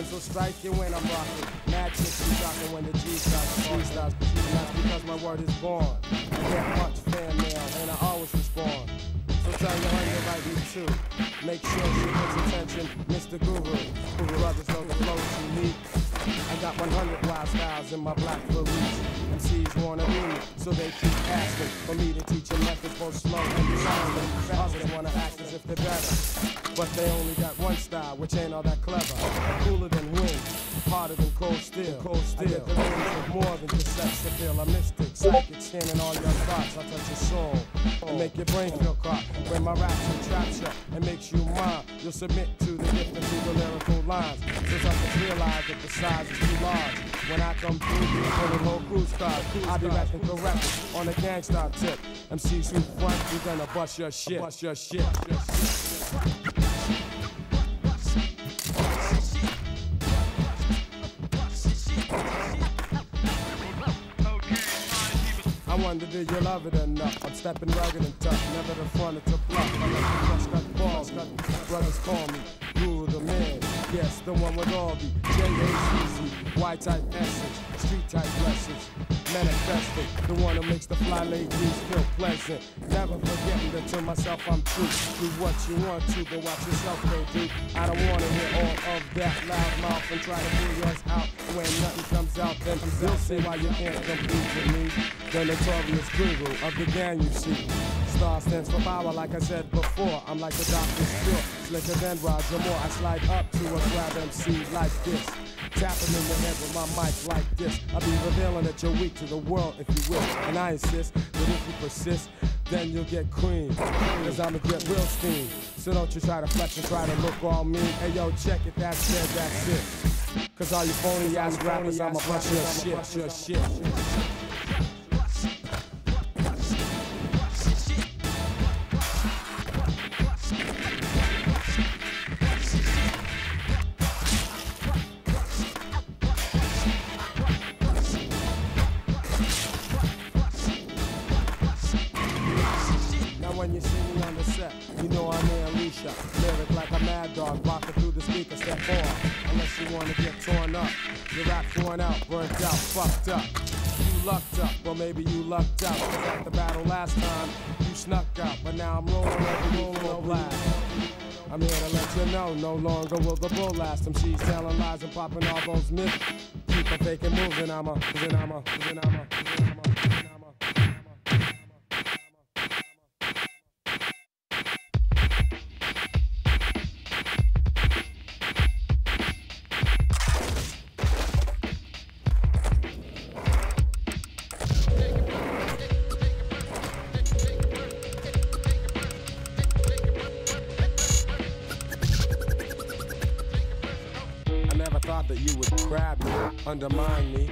rhymes will strike you when I'm rocking. Mad chicks be rocking when the G starts. G starts. And that's because my word is born. I get much fan mail and I always respond. So tell your me too. Make sure she pays attention, Mr. Guru. Guru others know the flow's unique. I got 100 wild styles in my black valise. MCs wanna be so they keep asking for me to teach them methods both slow and silent. Others wanna act as if they're better, but they only got one style, which ain't all that clever. Cooler than wind, harder than cold steel. Cold steel. I get the more than just sex appeal. A mystic, psychic, scanning all your thoughts. I touch your soul and make your brain feel caught. When my raps entraps you and makes you mine, you'll submit to the difference of the lyrical lines. Since I can realize that the size is too large. When I come through, the whole cruise card, I'll be rapping correct on a gangsta tip. MCs who front, you gonna bust your shit. Bust your shit. I wonder do you love it enough? I'm stepping rugged and tough, never the front to bluff. I the cut brothers call me the one with all the J-A-C-Z, white type essence, street type lessons. Manifesting, the one who makes the fly ladies feel pleasant. Never forgetting that to myself I'm true. Do what you want to, but watch yourself do. I don't wanna hear all of that loud mouth and try to pull yours out. When nothing comes out, then you'll see why you can't compete with me. The notorious guru of the gang you see. Star stands for power, like I said before. I'm like the doctor's cure, slicker than Roger Moore. I slide up to a grab MC like this. Tap him in the head with my mic like this. I'll be revealing that you're weak to the world, if you will. And I insist that if you persist, then you'll get cream. Cause I'ma get real steam. So don't you try to flex and try to look all mean. Hey yo, check it, that's it, that's it. Cause all you phony ass rappers, I'ma bust your shit, your shit. When you see me on the set, you know I'm in Alicia. Lyric like a mad dog, barking through the speaker, step on. Unless you wanna get torn up. Your rap torn out, burnt out, fucked up. You lucked up, or maybe you lucked out. Cause at the battle last time, you snuck out. But now I'm rolling over you full blast. I'm here to let you know, no longer will the bull last. Them she's telling lies and popping all those myths. Keep a faking moving, I'm a, then I'm a, then I'm a, then I'm a, thought that you would grab me, undermine me,